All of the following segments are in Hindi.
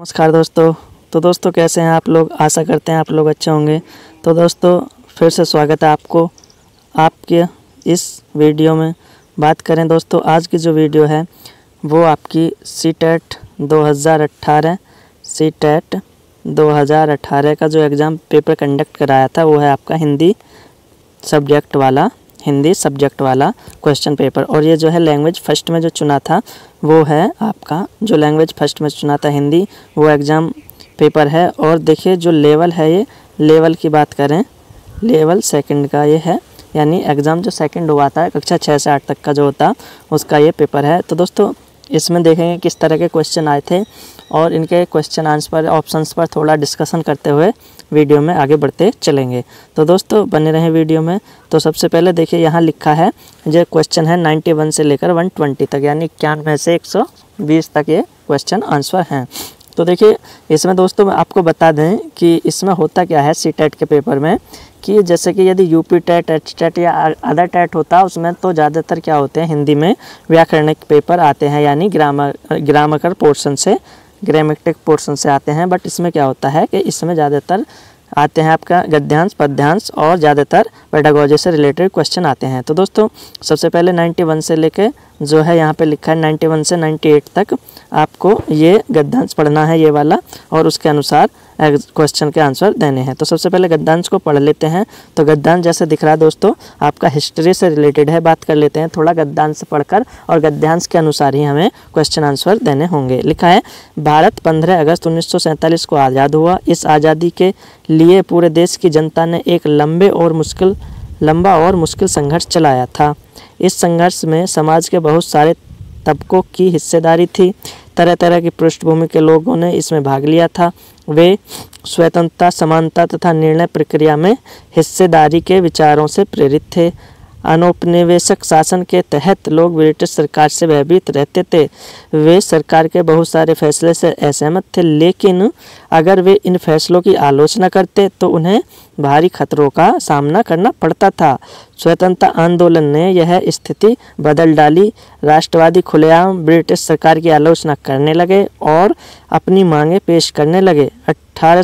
नमस्कार दोस्तों। तो दोस्तों, कैसे हैं आप लोग? आशा करते हैं आप लोग अच्छे होंगे। तो दोस्तों, फिर से स्वागत है आपको, आपके इस वीडियो में। बात करें दोस्तों, आज की जो वीडियो है, वो आपकी सी टेट दो हज़ार अट्ठारह सी टेट दो हज़ार अट्ठारह का जो एग्ज़ाम पेपर कंडक्ट कराया था, वो है आपका हिंदी सब्जेक्ट वाला। हिंदी सब्जेक्ट वाला क्वेश्चन पेपर और ये जो है लैंग्वेज फ़र्स्ट में जो चुना था, वो है आपका, जो लैंग्वेज फ़र्स्ट में चुना था हिंदी, वो एग्ज़ाम पेपर है। और देखिए जो लेवल है ये लेवल की बात करें लेवल सेकंड का ये है, यानी एग्ज़ाम जो सेकंड हुआ था, कक्षा छः से आठ तक का जो होता, उसका ये पेपर है। तो दोस्तों, इसमें देखेंगे किस तरह के क्वेश्चन आए थे, और इनके क्वेश्चन आंसर ऑप्शंस पर थोड़ा डिस्कशन करते हुए वीडियो में आगे बढ़ते चलेंगे। तो दोस्तों, बने रहें वीडियो में। तो सबसे पहले देखिए, यहाँ लिखा है जो क्वेश्चन है 91 से लेकर 120 तक, यानी इक्यानवे से 120 तक ये क्वेश्चन आंसर हैं। तो देखिए, इसमें दोस्तों मैं आपको बता दें कि इसमें होता क्या है सी टेट के पेपर में, कि जैसे कि यदि यूपी टेट एच टेट या अदर टेट होता, उसमें तो ज़्यादातर क्या होते हैं, हिंदी में व्याकरणिक पेपर आते हैं, यानी ग्रामर ग्रामकर पोर्शन से ग्रामेटिक पोर्शन से आते हैं बट इसमें क्या होता है कि इसमें ज़्यादातर आते हैं आपका गद्यांश, पद्यांश और ज़्यादातर पेडागोजी से रिलेटेड क्वेश्चन आते हैं। तो दोस्तों, सबसे पहले 91 से लेके जो है यहाँ पे लिखा है 91 से 98 तक आपको ये गद्यांश पढ़ना है ये वाला और उसके अनुसार क्वेश्चन के आंसर देने हैं। तो सबसे पहले गद्यांश को पढ़ लेते हैं। तो गद्यांश जैसे दिख रहा है दोस्तों, आपका हिस्ट्री से रिलेटेड है, बात कर लेते हैं थोड़ा गद्यांश पढ़कर और गद्यांश के अनुसार ही हमें क्वेश्चन आंसर देने होंगे। लिखा है, भारत पंद्रह अगस्त उन्नीस सौ सैंतालीस को आज़ाद हुआ। इस आज़ादी के लिए पूरे देश की जनता ने एक लंबे और मुश्किल लंबा और मुश्किल संघर्ष चलाया था। इस संघर्ष में समाज के बहुत सारे तबकों की हिस्सेदारी थी। तरह तरह की पृष्ठभूमि के लोगों ने इसमें भाग लिया था। वे स्वतंत्रता, समानता तथा निर्णय प्रक्रिया में हिस्सेदारी के विचारों से प्रेरित थे। अनौपनिवेशक शासन के तहत लोग ब्रिटिश सरकार से भयभीत रहते थे। वे सरकार के बहुत सारे फैसले से असहमत थे, लेकिन अगर वे इन फैसलों की आलोचना करते तो उन्हें भारी खतरों का सामना करना पड़ता था। स्वतंत्रता आंदोलन ने यह स्थिति बदल डाली। राष्ट्रवादी खुलेआम ब्रिटिश सरकार की आलोचना करने लगे और अपनी मांगे पेश करने लगे। अट्ठारह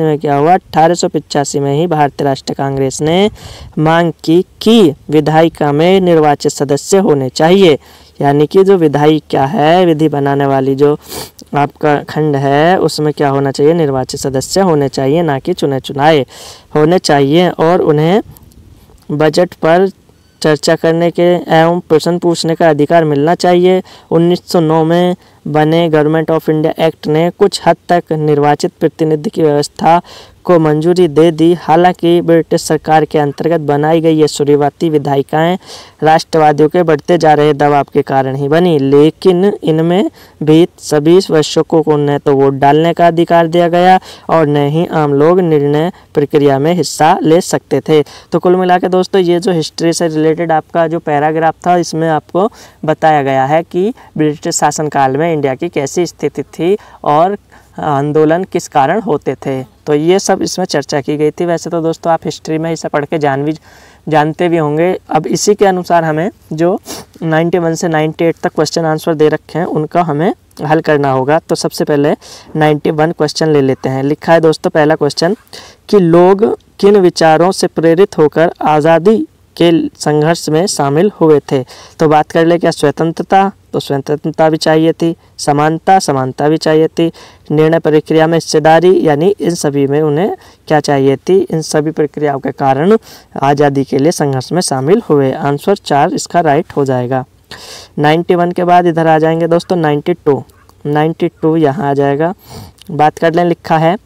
में क्या हुआ? अट्ठारह में ही भारतीय राष्ट्रीय कांग्रेस ने मांग की कि विधायिका में निर्वाचित सदस्य होने चाहिए। यानी कि जो विधायी क्या है, विधि बनाने वाली जो आपका खंड है, उसमें क्या होना चाहिए? निर्वाचित सदस्य होने चाहिए, ना कि चुने चुनाए होने चाहिए और उन्हें बजट पर चर्चा करने के एवं प्रश्न पूछने का अधिकार मिलना चाहिए। 1909 में बने गवर्नमेंट ऑफ़ इंडिया एक्ट ने कुछ हद तक निर्वाचित प्रतिनिधि की व्यवस्था को मंजूरी दे दी। हालाँकि ब्रिटिश सरकार के अंतर्गत बनाई गई ये शुरुआती विधायिकाएँ राष्ट्रवादियों के बढ़ते जा रहे दबाव के कारण ही बनी, लेकिन इनमें भी सभी वर्षकों को न तो वोट डालने का अधिकार दिया गया और न ही आम लोग निर्णय प्रक्रिया में हिस्सा ले सकते थे। तो कुल मिला दोस्तों, ये जो हिस्ट्री से रिलेटेड आपका जो पैराग्राफ था, इसमें आपको बताया गया है कि ब्रिटिश शासनकाल में इंडिया की कैसी स्थिति थी और आंदोलन किस कारण होते थे। तो ये सब इसमें चर्चा की गई थी। वैसे तो दोस्तों आप हिस्ट्री में इसे पढ़ के जान भी जानते भी होंगे। अब इसी के अनुसार हमें जो 91 से 98 तक क्वेश्चन आंसर दे रखे हैं, उनका हमें हल करना होगा। तो सबसे पहले 91 क्वेश्चन ले लेते हैं। लिखा है दोस्तों पहला क्वेश्चन कि लोग किन विचारों से प्रेरित होकर आज़ादी के संघर्ष में शामिल हुए थे। तो बात कर ले क्या स्वतंत्रता? तो स्वतंत्रता भी चाहिए थी, समानता समानता भी चाहिए थी, निर्णय प्रक्रिया में हिस्सेदारी, यानी इन सभी में उन्हें क्या चाहिए थी? इन सभी प्रक्रियाओं के कारण आज़ादी के लिए संघर्ष में शामिल हुए। आंसर चार, इसका राइट हो जाएगा। 91 के बाद इधर आ जाएँगे दोस्तों 92 92 यहाँ आ जाएगा। बात कर लें, लिखा है,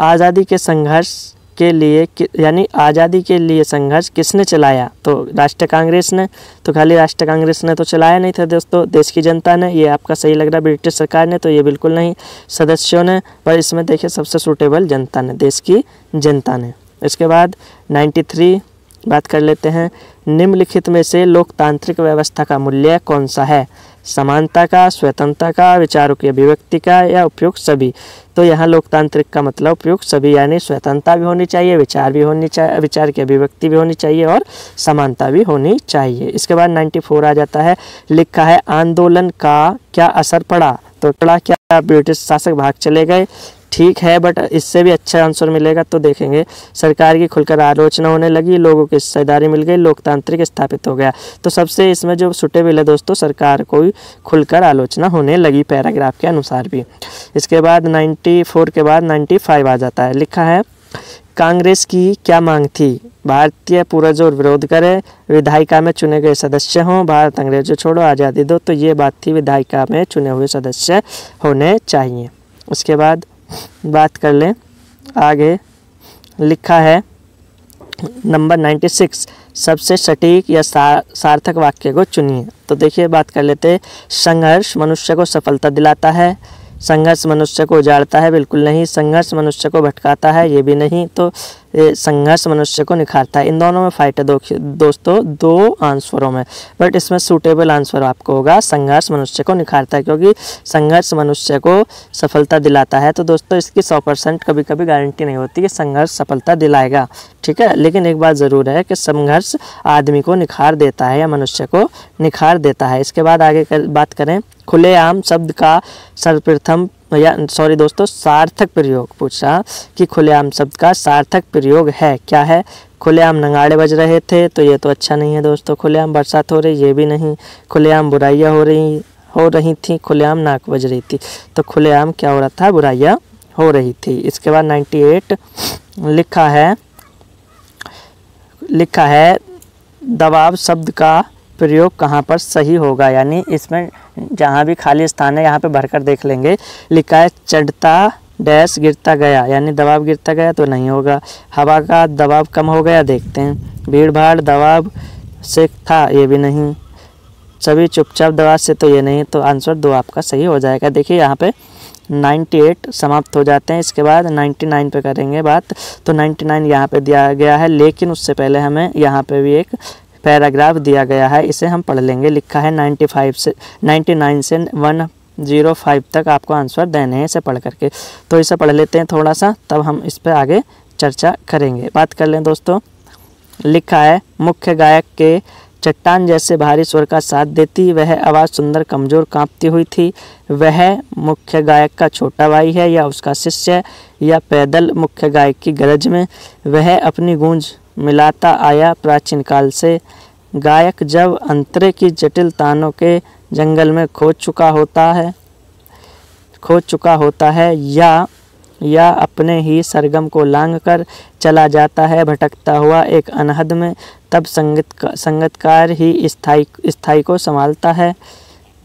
आज़ादी के संघर्ष के लिए यानी आज़ादी के लिए संघर्ष किसने चलाया? तो राष्ट्रीय कांग्रेस ने। तो खाली राष्ट्रीय कांग्रेस ने तो चलाया नहीं था दोस्तों। देश की जनता ने, ये आपका सही लग रहा है, ब्रिटिश सरकार ने तो ये बिल्कुल नहीं। सदस्यों ने, पर इसमें देखिए सबसे सूटेबल जनता ने, देश की जनता ने। इसके बाद नाइन्टी बात कर लेते हैं। निम्नलिखित में से लोकतांत्रिक व्यवस्था का मूल्य कौन सा है? समानता का, स्वतंत्रता का, विचारों की अभिव्यक्ति का या उपयुक्त सभी? तो यहाँ लोकतांत्रिक का मतलब उपयुक्त सभी, यानी स्वतंत्रता भी होनी चाहिए, विचार भी होनी चाहिए विचार की अभिव्यक्ति भी होनी चाहिए और समानता भी होनी चाहिए। इसके बाद 94 आ जाता है, लिखा है, आंदोलन का क्या असर पड़ा? तो पड़ा क्या? ब्रिटिश शासक भाग चले गए। ठीक है बट इससे भी अच्छा आंसर मिलेगा तो देखेंगे। सरकार की खुलकर आलोचना होने लगी, लोगों की हिस्सेदारी मिल गई, लोकतांत्रिक स्थापित हो गया। तो सबसे इसमें जो सुटेबल है दोस्तों, सरकार को खुलकर आलोचना होने लगी पैराग्राफ के अनुसार भी। इसके बाद 94 के बाद 95 आ जाता है। लिखा है, कांग्रेस की क्या मांग थी? भारतीय पूरा ज़ोर विरोध करे, विधायिका में चुने गए सदस्य हों, भारत अंग्रेज़ों छोड़ो, आज़ादी दो। तो ये बात थी, विधायिका में चुने हुए सदस्य होने चाहिए। उसके बाद बात कर लें, आगे लिखा है, नंबर 96 सबसे सटीक या सार्थक वाक्य को चुनिए। तो देखिए, बात कर लेते संघर्ष मनुष्य को सफलता दिलाता है, संघर्ष मनुष्य को उजाड़ता है, बिल्कुल नहीं, संघर्ष मनुष्य को भटकाता है, ये भी नहीं तो संघर्ष मनुष्य को निखारता है। इन दोनों में फाइट है दो दोस्तों दो आंसरों में बट इसमें सूटेबल आंसर आपको होगा संघर्ष मनुष्य को निखारता है क्योंकि संघर्ष मनुष्य को सफलता दिलाता है। तो दोस्तों इसकी सौ परसेंट कभी कभी गारंटी नहीं होती कि संघर्ष सफलता दिलाएगा। ठीक है? लेकिन एक बात ज़रूर है कि संघर्ष आदमी को निखार देता है या मनुष्य को निखार देता है। इसके बाद आगे कर, बात करें। खुलेआम शब्द का सर्वप्रथम या सॉरी दोस्तों, सार्थक प्रयोग पूछा कि खुलेआम शब्द का सार्थक प्रयोग है, क्या है? खुलेआम नंगाड़े बज रहे थे तो ये तो अच्छा नहीं है दोस्तों, खुलेआम बरसात हो रही, ये भी नहीं। खुलेआम बुराइयाँ हो रही हो रही थी, खुलेआम नाक बज रही थी तो खुलेआम क्या हो रहा था? बुराइयाँ हो रही थी। इसके बाद 98 लिखा है लिखा है, दबाव शब्द का प्रयोग कहाँ पर सही होगा? यानी इसमें जहाँ भी खाली स्थान है, यहाँ पे भरकर देख लेंगे। लिखा है, चढ़ता, डैश गिरता गया। यानी दबाव गिरता गया तो नहीं होगा। हवा का दबाव कम हो गया, देखते हैं। भीड़ भाड़, दबाव से था, ये भी नहीं। सभी चुपचाप दबाव से तो ये नहीं तो आंसर दो आपका सही हो जाएगा। देखिए, यहाँ पे 98 समाप्त हो जाते हैं। इसके बाद 99 पे करेंगे बात। तो 99 यहाँ पे दिया गया है, लेकिन उससे पहले हमें यहाँ पे भी एक पैराग्राफ दिया गया है, इसे हम पढ़ लेंगे। लिखा है 95 से 99 से वन ज़ीरो फाइव तक आपको आंसर देने हैं इसे पढ़ करके। तो इसे पढ़ लेते हैं थोड़ा सा तब हम इस पर आगे चर्चा करेंगे। बात कर लें दोस्तों, लिखा है, मुख्य गायक के चट्टान जैसे भारी स्वर का साथ देती, वह आवाज़ सुंदर, कमज़ोर, कांपती हुई थी। वह मुख्य गायक का छोटा भाई है या उसका शिष्य या पैदल मुख्य गायक की गरज में, वह अपनी गूंज मिलाता आया प्राचीन काल से। गायक जब अंतरे की जटिल तानों के जंगल में खोज चुका होता है, खो चुका होता है या या अपने ही सरगम को लांग कर चला जाता है, भटकता हुआ एक अनहद में, तब संगीत संगतकार ही स्थायी स्थायी को संभालता है।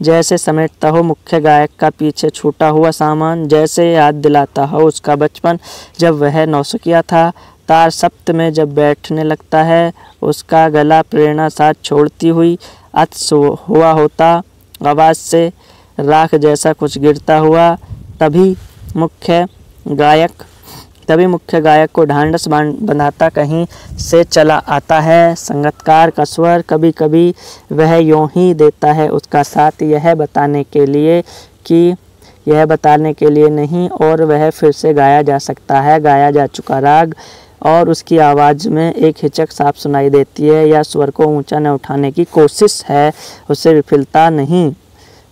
जैसे समेटता हो मुख्य गायक का पीछे छूटा हुआ सामान, जैसे याद दिलाता हो उसका बचपन, जब वह नौसुकिया था तार सप्त में जब बैठने लगता है, उसका गला प्रेरणा साथ छोड़ती हुई अत हुआ होता। आवाज़ से राख जैसा कुछ गिरता हुआ, तभी मुख्य गायक, तभी मुख्य गायक को ढांढस बनाता कहीं से चला आता है। संगतकार का स्वर कभी कभी वह यूँ ही देता है। उसका साथ यह बताने के लिए कि, यह बताने के लिए नहीं, और वह फिर से गाया जा सकता है, गाया जा चुका राग। और उसकी आवाज़ में एक हिचक साफ़ सुनाई देती है, या स्वर को ऊँचा न उठाने की कोशिश है, उसे विफलता नहीं,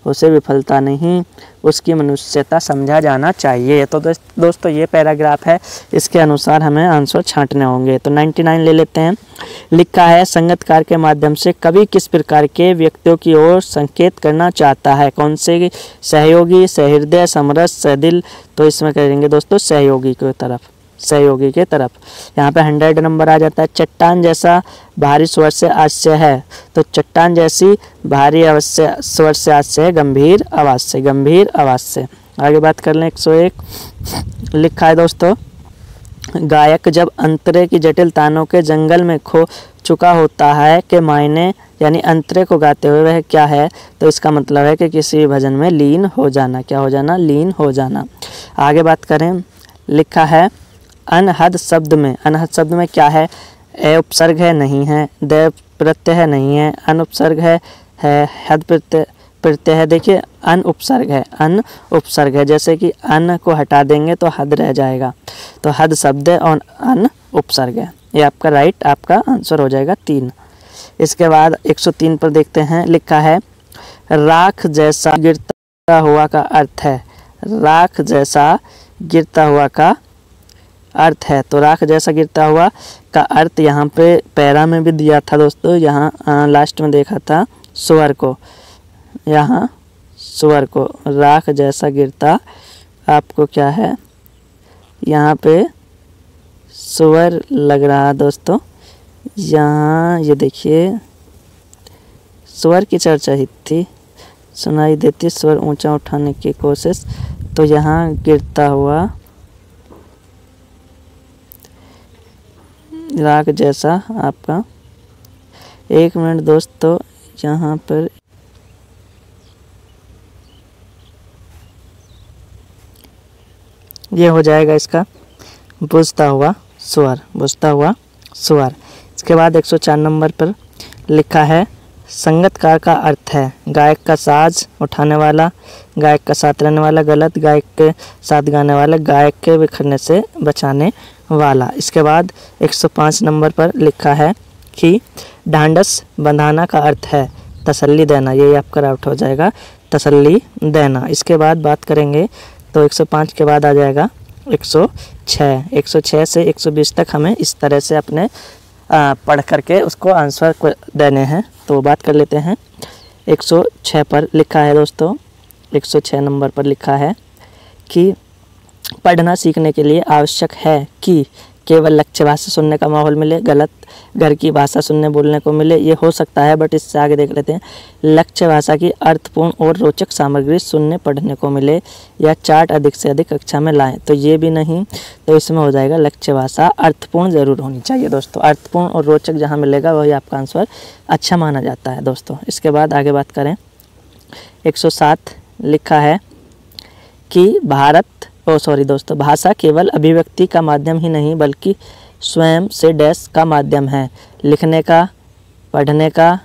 उसे विफलता नहीं, उसकी मनुष्यता समझा जाना चाहिए। तो दोस्तों, ये पैराग्राफ है, इसके अनुसार हमें आंसर छांटने होंगे। तो 99 ले लेते हैं। लिखा है, संगतकार के माध्यम से कवि किस प्रकार के व्यक्तियों की ओर संकेत करना चाहता है? कौन से सहयोगी, सहृदय, समरस, सहदिल? तो इसमें करेंगे दोस्तों, सहयोगी की तरफ़। सहयोगी के तरफ़। यहाँ पे हंड्रेड नंबर आ जाता है, चट्टान जैसा भारी स्वर से आश्चर्य है। तो चट्टान जैसी भारी अवश्य, स्वर से आश्चर्य है, गंभीर आवाज़ से गंभीर आवाज़ से आगे बात कर लें एक सौ एक। लिखा है दोस्तों, गायक जब अंतरे की जटिल तानों के जंगल में खो चुका होता है के मायने, यानी अंतरे को गाते हुए वह क्या है? तो इसका मतलब है कि किसी भी भजन में लीन हो जाना, क्या हो जाना? लीन हो जाना। आगे बात करें, लिखा है अनहद शब्द में, अनहद शब्द में क्या है? ए उपसर्ग है, नहीं है। देव प्रत्यय है, नहीं है। अनुपसर्ग है है, हद प्रत्यय प्रत्यय है। देखिए, अन उपसर्ग है, अन उपसर्ग है। जैसे कि अन को हटा देंगे तो हद रह जाएगा। तो हद शब्द है और अन उपसर्ग है। ये आपका राइट आपका आंसर हो जाएगा तीन। इसके बाद 103 पर देखते हैं। लिखा है, राख जैसा गिरता हुआ का अर्थ है। राख जैसा गिरता हुआ का अर्थ है। तो राख जैसा गिरता हुआ का अर्थ यहाँ पे पैरा में भी दिया था दोस्तों। यहाँ लास्ट में देखा था स्वर को। यहाँ स्वर को। राख जैसा गिरता आपको क्या है? यहाँ पे स्वर लग रहा है दोस्तों। यहाँ, ये देखिए स्वर की चर्चा ही थी। सुनाई देती स्वर ऊँचा उठाने की कोशिश। तो यहाँ गिरता हुआ राग जैसा आपका। एक मिनट दोस्तों, यहाँ पर ये हो जाएगा इसका। बुझता हुआ स्वर, बुझता हुआ स्वर। इसके बाद 104 नंबर पर लिखा है, संगतकार का अर्थ है, गायक का साज उठाने वाला, गायक का साथ रहने वाला गलत, गायक के साथ गाने वाला, गायक के बिखरने से बचाने वाला। इसके बाद 105 नंबर पर लिखा है कि ढांडस बंधाना का अर्थ है तसल्ली देना। ये आपका राउट हो जाएगा। तसल्ली देना। इसके बाद बात करेंगे तो 105 के बाद आ जाएगा 106 106 से 120 तक हमें इस तरह से अपने पढ़ करके उसको आंसर देने हैं। तो बात कर लेते हैं। 106 पर लिखा है दोस्तों। 106 नंबर पर लिखा है कि पढ़ना सीखने के लिए आवश्यक है कि केवल लक्ष्य भाषा सुनने का माहौल मिले, गलत घर की भाषा सुनने बोलने को मिले, ये हो सकता है बट इससे आगे देख लेते हैं। लक्ष्य भाषा की अर्थपूर्ण और रोचक सामग्री सुनने, पढ़ने को मिले, या चार्ट अधिक से अधिक कक्षा में लाएँ तो ये भी नहीं तो इसमें हो जाएगा लक्ष्य भाषा अर्थपूर्ण ज़रूर होनी चाहिए दोस्तों। अर्थपूर्ण और रोचक जहाँ मिलेगा, वही आपका आंसर अच्छा माना जाता है दोस्तों। इसके बाद आगे बात करें। एक सौ सात लिखा है कि भारत ओ सॉरी दोस्तों, भाषा केवल अभिव्यक्ति का माध्यम ही नहीं, बल्कि स्वयं से डैश का माध्यम है। लिखने का, पढ़ने का,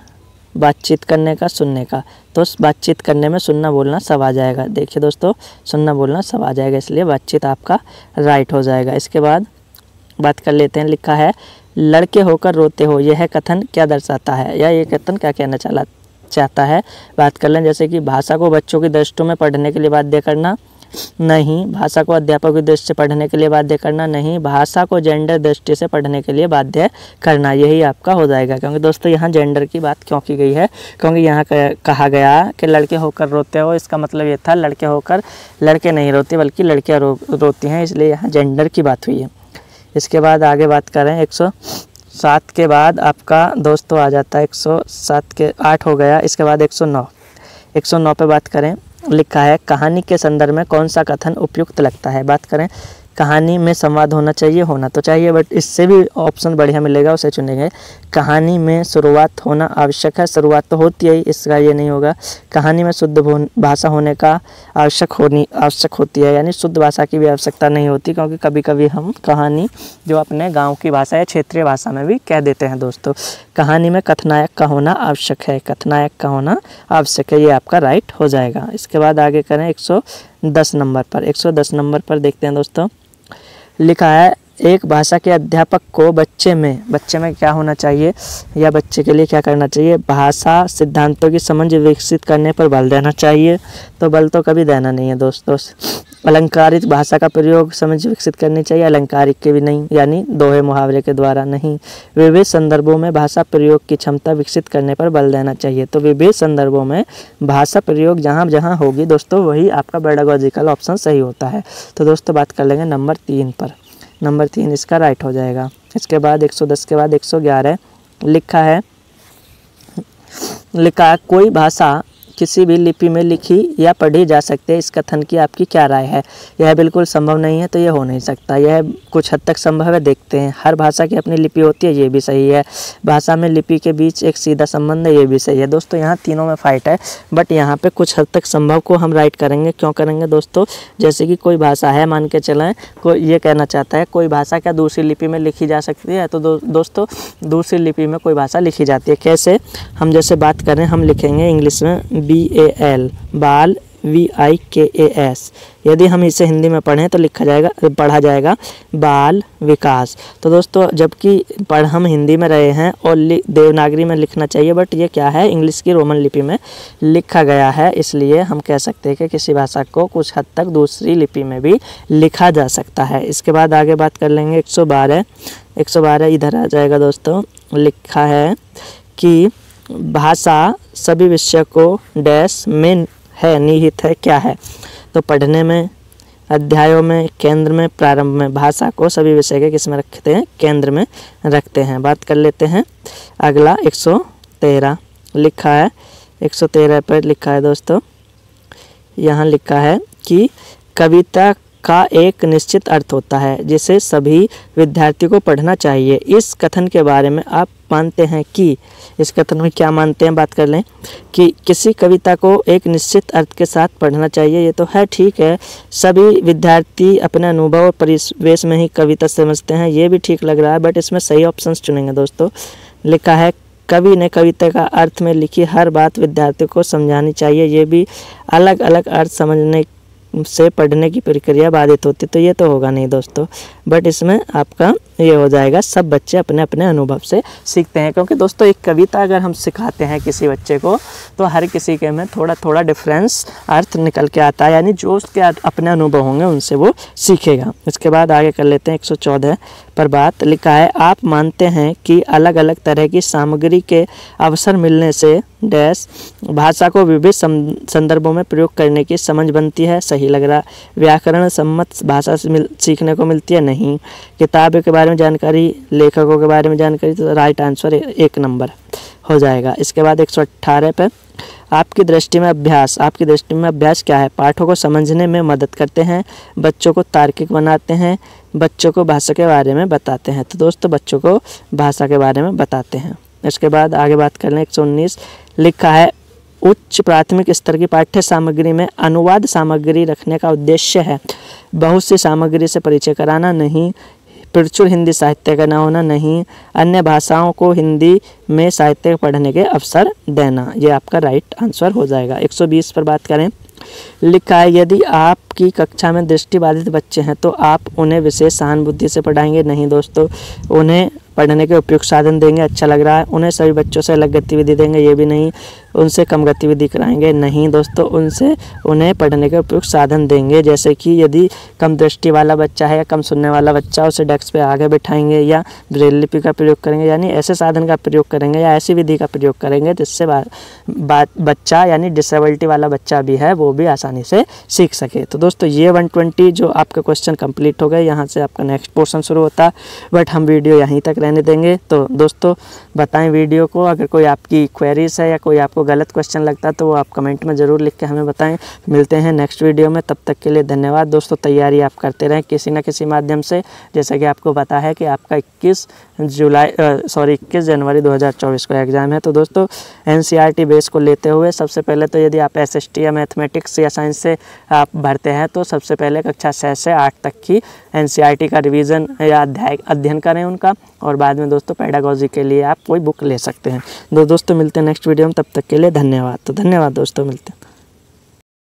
बातचीत करने का, सुनने का। तो बातचीत करने में सुनना बोलना सब आ जाएगा। देखिए दोस्तों, सुनना बोलना सब आ जाएगा, इसलिए बातचीत आपका राइट हो जाएगा। इसके बाद बात कर लेते हैं, लिखा है, लड़के होकर रोते हो, यह कथन क्या दर्शाता है? या ये कथन क्या कहना चला चाहता है? बात कर लें, जैसे कि भाषा को बच्चों की दृष्टों में पढ़ने के लिए बाध्य करना नहीं भाषा को अध्यापक की दृष्टि से पढ़ने के लिए बाध्य करना नहीं भाषा को जेंडर दृष्टि से पढ़ने के लिए बाध्य करना यही आपका हो जाएगा। क्योंकि दोस्तों यहाँ जेंडर की बात क्यों की गई है? क्योंकि यहाँ कहा गया कि लड़के होकर रोते हो इसका मतलब ये था लड़के होकर लड़के नहीं रोते बल्कि लड़कियाँ रो, रोती हैं इसलिए यहाँ जेंडर की बात हुई है। इसके बाद आगे बात करें एक सात के बाद आपका दोस्तों आ जाता है एक सौ सात के आठ हो गया इसके बाद एक सौ नौ। एक सौ नौ पे बात करें लिखा है, कहानी के संदर्भ में कौन सा कथन उपयुक्त लगता है? बात करें, कहानी में संवाद होना चाहिए, होना तो चाहिए, बट इससे भी ऑप्शन बढ़िया मिलेगा, उसे चुनेंगे। कहानी में शुरुआत होना आवश्यक है, शुरुआत तो होती है इसका ये नहीं होगा। कहानी में शुद्ध भाषा होने का आवश्यक होनी, आवश्यक होती है, यानी शुद्ध भाषा की भी आवश्यकता नहीं होती, क्योंकि कभी कभी हम कहानी जो अपने गाँव की भाषा या क्षेत्रीय भाषा में भी कह देते हैं, दोस्तों। कहानी में कथनायक का होना आवश्यक है, कथनायक का होना आवश्यक है, ये आपका राइट हो जाएगा। इसके बाद आगे करें एक सौ दस नंबर पर। एक सौ दस नंबर पर देखते हैं दोस्तों। लिखा है, एक भाषा के अध्यापक को बच्चे में बच्चे में क्या होना चाहिए या बच्चे के लिए क्या करना चाहिए? भाषा सिद्धांतों की समझ विकसित करने पर बल देना चाहिए। तो बल तो कभी देना नहीं है दोस्तों। अलंकारित भाषा का प्रयोग समझ विकसित करनी चाहिए। अलंकारिक के भी नहीं, यानी दोहे मुहावरे के द्वारा नहीं। विविध संदर्भों में भाषा प्रयोग की क्षमता विकसित करने पर बल देना चाहिए। तो विविध संदर्भों में भाषा प्रयोग जहाँ जहाँ होगी, दोस्तों, वही आपका बेडागोजिकल ऑप्शन सही होता है। तो दोस्तों, बात कर लेंगे नंबर तीन पर। नंबर तीन इसका राइट हो जाएगा। इसके बाद 110 के बाद 111 लिखा है। लिखा है, कोई भाषा किसी भी लिपि में लिखी या पढ़ी जा सकती है। इस कथन की आपकी क्या राय है? यह बिल्कुल संभव नहीं है तो यह हो नहीं सकता। यह कुछ हद तक संभव है देखते हैं। हर भाषा की अपनी लिपि होती है ये भी सही है। भाषा में लिपि के बीच एक सीधा संबंध है ये भी सही है। दोस्तों यहाँ तीनों में फाइट है बट यहाँ पर कुछ हद तक संभव को हम राइट करेंगे। क्यों करेंगे दोस्तों? जैसे कि कोई भाषा है मान के चलें कोई ये कहना चाहता है कोई भाषा क्या दूसरी लिपि में लिखी जा सकती है? तो दो, दोस्तों दूसरी लिपि में कोई भाषा लिखी जाती है। कैसे? हम जैसे बात करें हम लिखेंगे इंग्लिश में बी ए एल बाल V I K A S यदि हम इसे हिंदी में पढ़ें तो लिखा जाएगा, पढ़ा जाएगा, बाल विकास। तो दोस्तों, जबकि पढ़ हम हिंदी में रहे हैं और देवनागरी में लिखना चाहिए, बट ये क्या है? इंग्लिश की रोमन लिपि में लिखा गया है, इसलिए हम कह सकते हैं कि किसी भाषा को कुछ हद तक दूसरी लिपि में भी लिखा जा सकता है। इसके बाद आगे बात कर लेंगे, एक सौ बारह एक सौ बारह इधर आ जाएगा दोस्तों, लिखा है कि भाषा सभी विषय को डैश में है, निहित है, क्या है? तो पढ़ने में, अध्यायों में, केंद्र में, प्रारंभ में, भाषा को सभी विषय के किसमें रखते हैं? केंद्र में रखते हैं। बात कर लेते हैं। अगला 113 लिखा है। 113 पर लिखा है दोस्तों। यहाँ लिखा है कि कविता का एक निश्चित अर्थ होता है, जिसे सभी विद्यार्थियों को पढ़ना चाहिए। इस कथन के बारे में आप मानते हैं कि, इस कथन में क्या मानते हैं, बात कर लें, कि किसी कविता को एक निश्चित अर्थ के साथ पढ़ना चाहिए, ये तो है ठीक है। सभी विद्यार्थी अपने अनुभव और परिवेश में ही कविता समझते हैं, ये भी ठीक लग रहा है बट इसमें सही ऑप्शन चुनेंगे दोस्तों। लिखा है, कवि ने कविता का अर्थ में लिखी हर बात विद्यार्थियों को समझानी चाहिए। ये भी अलग अलग अर्थ समझने से पढ़ने की प्रक्रिया बाधित होती तो ये तो होगा नहीं दोस्तों। बट इसमें आपका ये हो जाएगा, सब बच्चे अपने अपने अनुभव से सीखते हैं। क्योंकि दोस्तों, एक कविता अगर हम सिखाते हैं किसी बच्चे को तो हर किसी के में थोड़ा थोड़ा डिफरेंस अर्थ निकल के आता है। यानी जो उसके अपने अनुभव होंगे, उनसे वो सीखेगा। इसके बाद आगे कर लेते हैं, एक सौ चौदह पर बात। लिखा है, आप मानते हैं कि अलग अलग तरह की सामग्री के अवसर मिलने से डैश, भाषा को विविध संदर्भों में प्रयोग करने की समझ बनती है। सही लग रहा, व्याकरण सम्मत भाषा से मिल, सीखने को मिलती है? नहीं। किताब के बारे में जानकारी, लेखकों के बारे में जानकारी तो राइट आंसर एक नंबर हो जाएगा। इसके बाद एक सौ अट्ठारह पे, आपकी दृष्टि में अभ्यास। आपकी दृष्टि में अभ्यास क्या है? पाठों को समझने में मदद करते हैं, बच्चों को तार्किक बनाते हैं, बच्चों को भाषा के बारे में बताते हैं। तो दोस्तों, बच्चों को भाषा के बारे में बताते हैं। इसके बाद आगे बात कर लें, एक सौ उन्नीस। लिखा है, उच्च प्राथमिक स्तर की पाठ्य सामग्री में अनुवाद सामग्री रखने का उद्देश्य है। बहुत सी सामग्री से परिचय कराना नहीं, प्रचुर हिंदी साहित्य का न होना नहीं, अन्य भाषाओं को हिंदी में साहित्य पढ़ने के अवसर देना। ये आपका राइट आंसर हो जाएगा। 120 पर बात करें। लिखा है, यदि आपकी कक्षा में दृष्टिबाधित बच्चे हैं तो आप उन्हें विशेष सहानुभूति से पढ़ाएँगे। नहीं दोस्तों, उन्हें पढ़ने के उपयुक्त साधन देंगे अच्छा लग रहा है। उन्हें सभी बच्चों से अलग गतिविधि देंगे, ये भी नहीं, उनसे कम गतिविधि कराएँगे। नहीं दोस्तों, उनसे, उन्हें पढ़ने के उपयुक्त साधन देंगे। जैसे कि यदि कम दृष्टि वाला बच्चा है या कम सुनने वाला बच्चा, उसे डेस्क पे आगे बैठाएँगे या ब्रेल लिपि का प्रयोग करेंगे, यानी ऐसे साधन का प्रयोग करेंगे या ऐसी विधि का प्रयोग करेंगे, जिससे बच्चा यानी डिसेबिलिटी वाला बच्चा भी है, वो भी आसानी से सीख सके। तो दोस्तों, ये वन जो आपका क्वेश्चन कंप्लीट हो गए यहाँ से आपका नेक्स्ट पोर्सन शुरू होता बट हम वीडियो यहीं तक रहने देंगे। तो दोस्तों, बताएँ वीडियो को। अगर कोई आपकी क्वेरीज है या कोई आपको गलत क्वेश्चन लगता है तो वो आप कमेंट में ज़रूर लिख के हमें बताएँ। मिलते हैं नेक्स्ट वीडियो में। तब तक के लिए धन्यवाद। दोस्तों, तैयारी आप करते रहें किसी न किसी माध्यम से। जैसा कि आपको पता है कि आपका इक्कीस जुलाई सॉरी इक्कीस जनवरी 2024 को एग्ज़ाम है। तो दोस्तों एन बेस को लेते हुए सबसे पहले तो यदि आप एसएसटी या मैथमेटिक्स या साइंस से आप भरते हैं तो सबसे पहले कक्षा छः से आठ तक की एन का रिविज़न या अध्याय अध्ययन करें उनका और बाद में दोस्तों पैडागोजी के लिए आप कोई बुक ले सकते हैं। दो दोस्तों मिलते हैं नेक्स्ट वीडियो में, तब तक के लिए धन्यवाद। तो धन्यवाद दोस्तों, मिलते हैं।